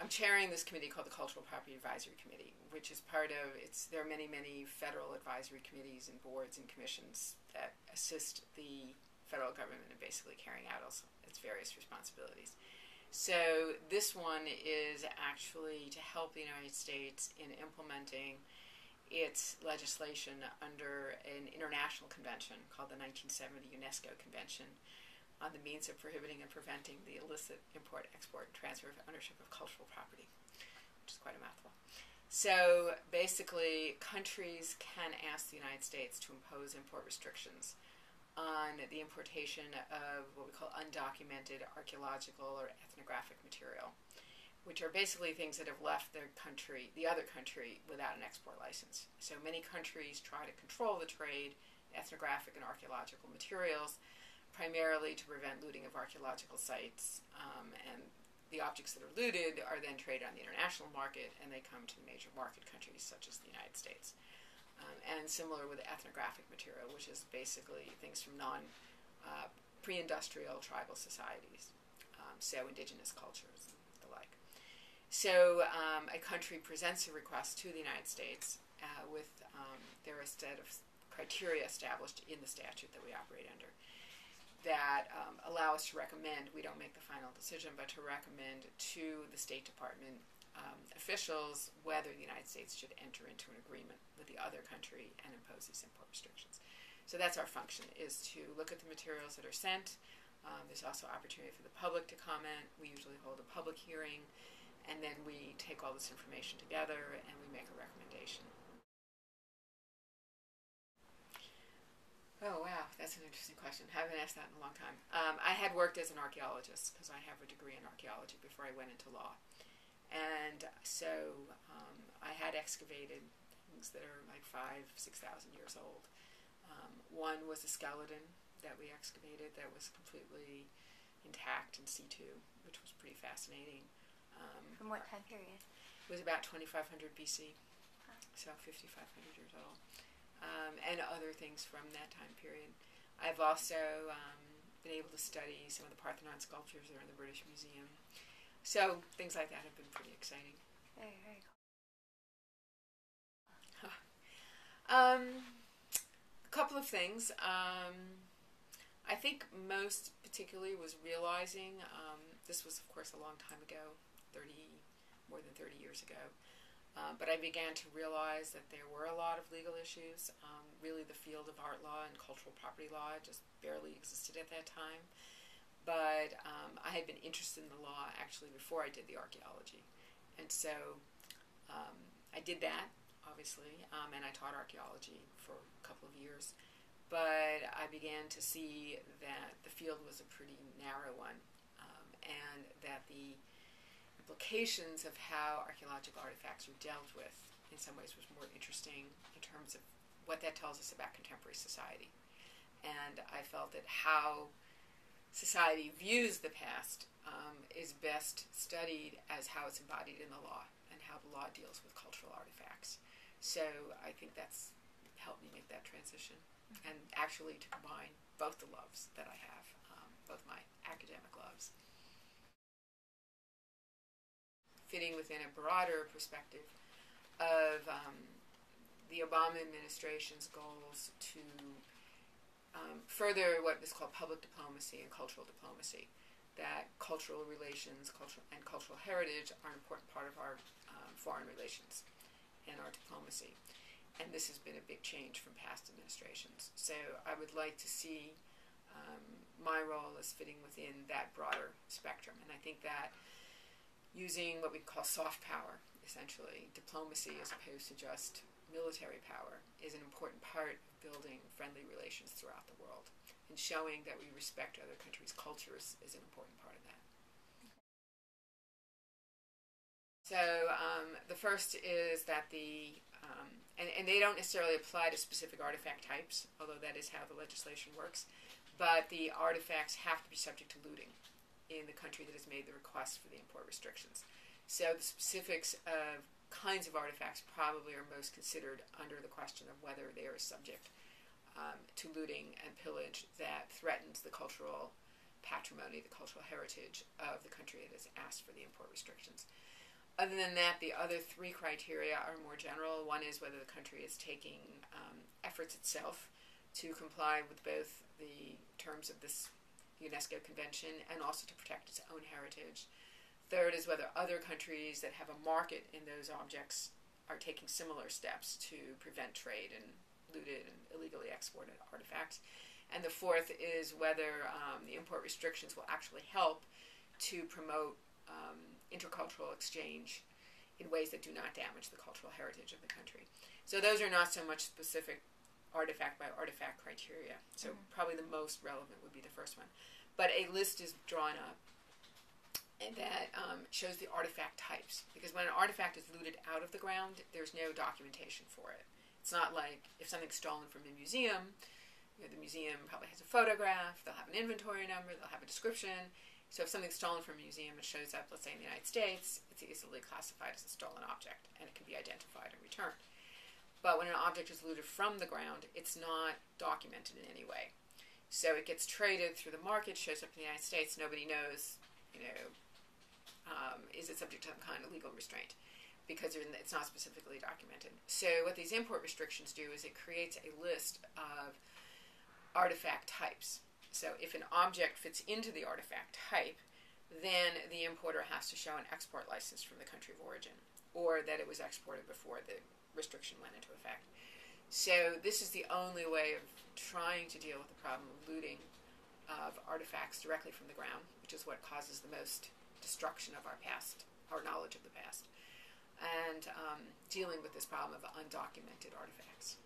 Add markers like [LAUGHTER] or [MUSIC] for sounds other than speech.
I'm chairing this committee called the Cultural Property Advisory Committee, which is part of it's. There are many, many federal advisory committees and boards and commissions that assist the federal government in basically carrying out its various responsibilities. So this one is actually to help the United States in implementing its legislation under an international convention called the 1970 UNESCO Convention on the means of prohibiting and preventing the illicit import, export, and transfer of ownership of cultural property, which is quite a mouthful. So basically, countries can ask the United States to impose import restrictions on the importation of what we call undocumented archaeological or ethnographic material which are basically things that have left their country, the other country, without an export license. So many countries try to control the trade, ethnographic and archaeological materials, primarily to prevent looting of archaeological sites. Um, and the objects that are looted are then traded on the international market, and they come to the major market countries such as the United States. Um, and similar with ethnographic material, which is basically things from non uh, pre industrial tribal societies, um, so indigenous cultures and the like. so um, a country presents a request to the United States uh, with um, a set of criteria established in the statute that we operate under that um, allow us to recommend, we don't make the final decision, but to recommend to the State Department um, officials whether the United States should enter into an agreement with the other country and impose these import restrictions. So that's our function, is to look at the materials that are sent. Um, there's also opportunity for the public to comment. We usually hold a public hearing and then we take all this information together and we make a recommendation. That's an interesting question. I haven't asked that in a long time. Um, I had worked as an archaeologist because I have a degree in archaeology before I went into law, and so um, I had excavated things that are like five, six thousand years old. Um, one was a skeleton that we excavated that was completely intact in situ, which was pretty fascinating. Um, From what time period? It was about 2500 BC, huh. so 5500 years old, um, and other things from that time period. I've also um, been able to study some of the Parthenon sculptures that are in the British Museum. So things like that have been pretty exciting. Very, very cool. [LAUGHS] Um, a couple of things. Um, I think most particularly was realizing um, this was, of course, a long time ago. 30, more than 30 years ago. Um, but I began to realize that there were a lot of legal issues. Um, really, the field of art law and cultural property law just barely existed at that time. But um, I had been interested in the law actually before I did the archaeology. And so um, I did that, obviously, um, and I taught archaeology for a couple of years. But I began to see that the field was a pretty narrow one um, and that the implications of how archaeological artifacts are dealt with in some ways was more interesting in terms of what that tells us about contemporary society. And I felt that how society views the past um, is best studied as how it's embodied in the law and how the law deals with cultural artifacts. So I think that's helped me make that transition mm-hmm. and actually to combine both the loves that I have, um, both my academic loves fitting within a broader perspective of um, the Obama administration's goals to um, further what is called public diplomacy and cultural diplomacy. That cultural relations cultural, and cultural heritage are an important part of our um, foreign relations and our diplomacy. And this has been a big change from past administrations. So I would like to see um, my role as fitting within that broader spectrum. And I think that using what we call soft power, essentially, diplomacy as opposed to just military power, is an important part of building friendly relations throughout the world. And showing that we respect other countries' cultures is an important part of that. So um, the first is that the, um, and, and they don't necessarily apply to specific artifact types, although that is how the legislation works, but the artifacts have to be subject to looting country that has made the request for the import restrictions. So the specifics of kinds of artifacts probably are most considered under the question of whether they are subject um, to looting and pillage that threatens the cultural patrimony, the cultural heritage of the country that has asked for the import restrictions. other than that, the other three criteria are more general. One is whether the country is taking um, efforts itself to comply with both the terms of this UNESCO convention and also to protect its own heritage. Third is whether other countries that have a market in those objects are taking similar steps to prevent trade in looted and illegally exported artifacts. And the fourth is whether um, the import restrictions will actually help to promote um, intercultural exchange in ways that do not damage the cultural heritage of the country. So those are not so much specific artifact by artifact criteria. So mm-hmm. probably the most relevant would be the first one. But a list is drawn up and that um, shows the artifact types. Because when an artifact is looted out of the ground, there's no documentation for it. It's not like if something's stolen from a museum, you know, the museum probably has a photograph, they'll have an inventory number, they'll have a description. So if something's stolen from a museum, it shows up, let's say in the United States, it's easily classified as a stolen object and it can be identified and returned. But when an object is looted from the ground, it's not documented in any way. So it gets traded through the market, shows up in the United States, nobody knows, you know, um, is it subject to some kind of legal restraint because it's not specifically documented. So what these import restrictions do is it creates a list of artifact types. So if an object fits into the artifact type, then the importer has to show an export license from the country of origin or that it was exported before the restriction went into effect. So this is the only way of trying to deal with the problem of looting of artifacts directly from the ground, which is what causes the most destruction of our past, our knowledge of the past, and um, dealing with this problem of undocumented artifacts.